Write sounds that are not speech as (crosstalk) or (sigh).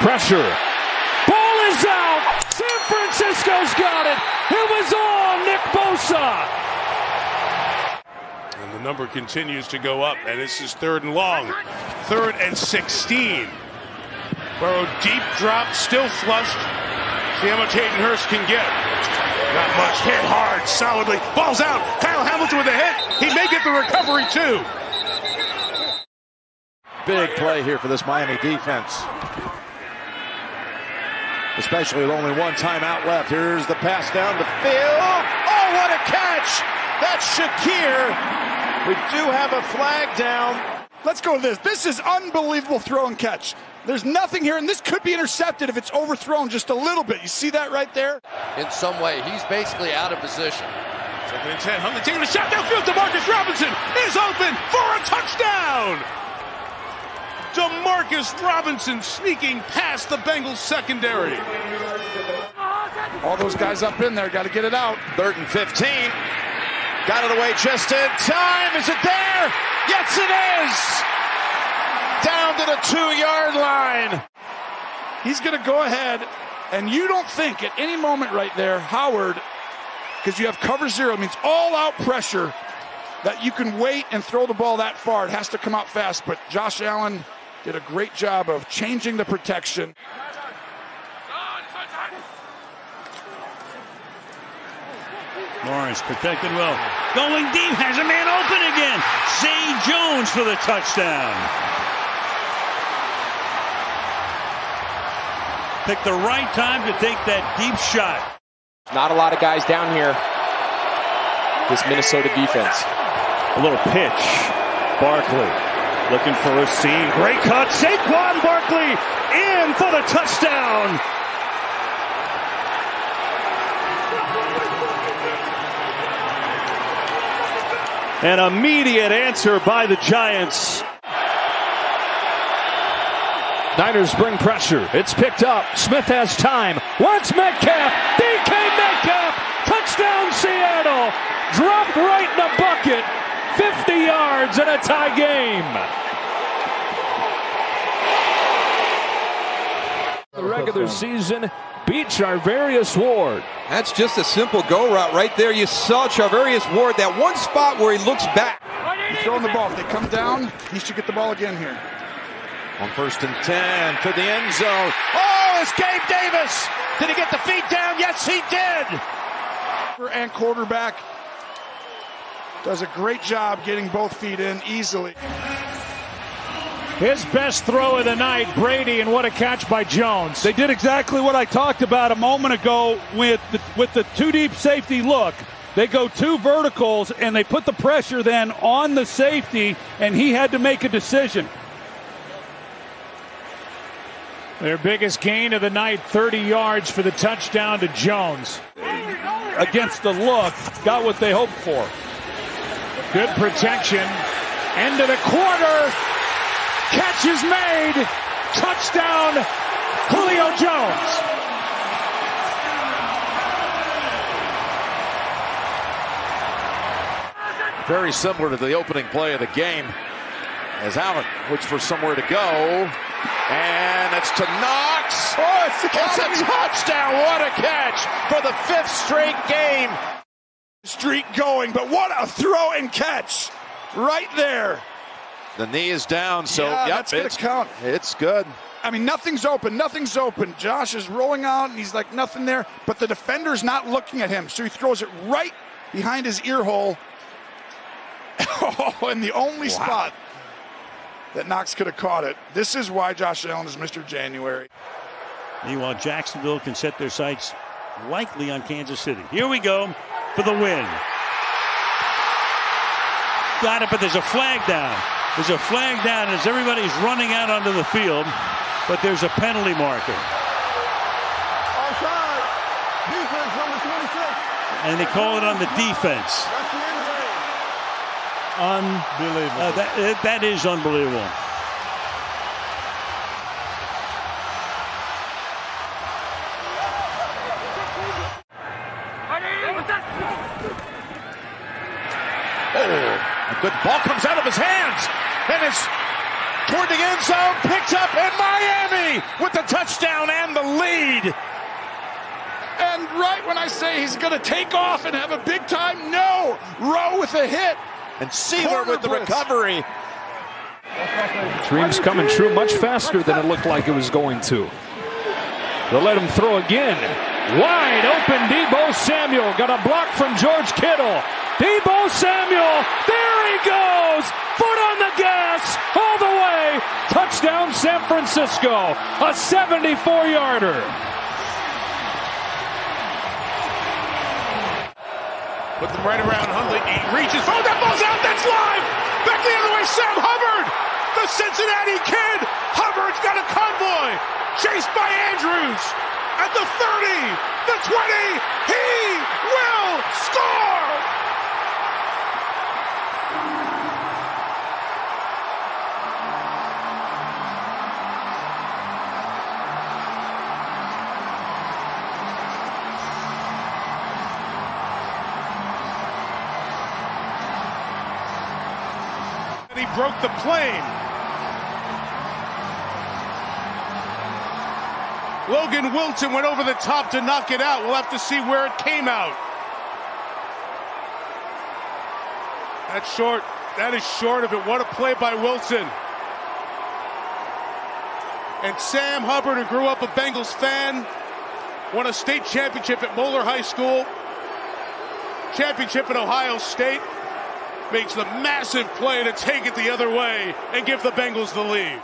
Pressure. Ball is out. San Francisco's got it. It was on Nick Bosa. And the number continues to go up, and this is third and long. Third and 16. Burrow deep drop, still flushed. See how much Hayden Hurst can get. Not much. Hit hard, solidly. Ball's out. Kyle Hamilton with a hit. He may get the recovery, too. Big play here for this Miami defense. Especially with only one timeout left. Here's the pass down the field. Oh, what a catch! That's Shakir. We do have a flag down. Let's go to this. This is unbelievable throw and catch. There's nothing here, and this could be intercepted if it's overthrown just a little bit. You see that right there? In some way, he's basically out of position. Second and 10. Huntley taking a shot downfield. Demarcus Robinson is open for a touchdown. Demarcus Robinson sneaking past the Bengals secondary. All those guys up in there got to get it out. Third and 15. Got it away just in time. Is it there? Yes, it is. Down to the two-yard line. He's going to go ahead, and you don't think at any moment right there, Howard, because you have cover zero, means all-out pressure that you can wait and throw the ball that far. It has to come out fast, but Josh Allen did a great job of changing the protection. Lawrence protected well. Going deep, has a man open again. Zay Jones for the touchdown. Picked the right time to take that deep shot. Not a lot of guys down here. This Minnesota defense. A little pitch. Barkley looking for a seam. Great cut. Saquon Barkley in for the touchdown. An immediate answer by the Giants. Niners bring pressure. It's picked up. Smith has time. Wants Metcalf. DK Metcalf. Touchdown Seattle. Dropped right in the bucket. 50 yards and a tie game. The regular season beat Charvarius Ward. That's just a simple go route right there. You saw Charvarius Ward, that one spot where he looks back. He's throwing the ball. If they come down, he should get the ball again here. On first and 10 to the end zone. Oh, it's Gabe Davis. Did he get the feet down? Yes, he did. And quarterback does a great job getting both feet in easily. His best throw of the night, Brady, and what a catch by Jones. They did exactly what I talked about a moment ago with the, with the two deep safety look. They go two verticals and they put the pressure then on the safety, and he had to make a decision. Their biggest gain of the night, 30 yards for the touchdown to Jones. Against the look, got what they hoped for. Good protection. End of the quarter. Catch is made. Touchdown, Julio Jones. Very similar to the opening play of the game. As Allen looks for somewhere to go. And it's to Knox. Oh, it's, the it's a touchdown. What a catch for the fifth straight game. Streak going, but what a throw and catch right there. The knee is down, so yeah, yep, that's gonna it's, count. It's good. I mean, nothing's open. Nothing's open. Josh is rolling out, and he's like nothing there. But the defender's not looking at him, so he throws it right behind his ear hole. (laughs) Oh, and the only wow. spot that Knox could have caught it. This is why Josh Allen is Mr. January. Meanwhile, Jacksonville can set their sights likely on Kansas City. Here we go for the win. Got it, but there's a flag down. There's a flag down as everybody's running out onto the field, but there's a penalty marker. Offside. Defense number 26. And they call it on the defense. Unbelievable. Uh, that, that is unbelievable. Oh, a good ball comes out of his hands. And it's toward the end zone, picked up, and Miami with the touchdown and the lead. And right when I say he's going to take off and have a big time, no. Rowe with a hit. And Sieler Corner with the blitz. recovery. Dreams coming true much faster than it looked like it was going to. They'll let him throw again. Wide open Deebo Samuel. Got a block from George Kittle. Deebo Samuel. There he goes. Foot on the gas. All the way. Touchdown San Francisco. A 74 yarder. Put them right around Huntley. He reaches. Oh, that ball's out. That's live. Back the other way. Sam Hubbard. The Cincinnati kid. Hubbard's got a convoy. Chased by Andrews. At the 30. The 20. He will score. He broke the plane. Logan Wilson went over the top to knock it out. We'll have to see where it came out. That's short. That is short of it. What a play by Wilson. And Sam Hubbard, who grew up a Bengals fan, won a state championship at Moeller High School, championship at Ohio State, makes the massive play to take it the other way and give the Bengals the lead.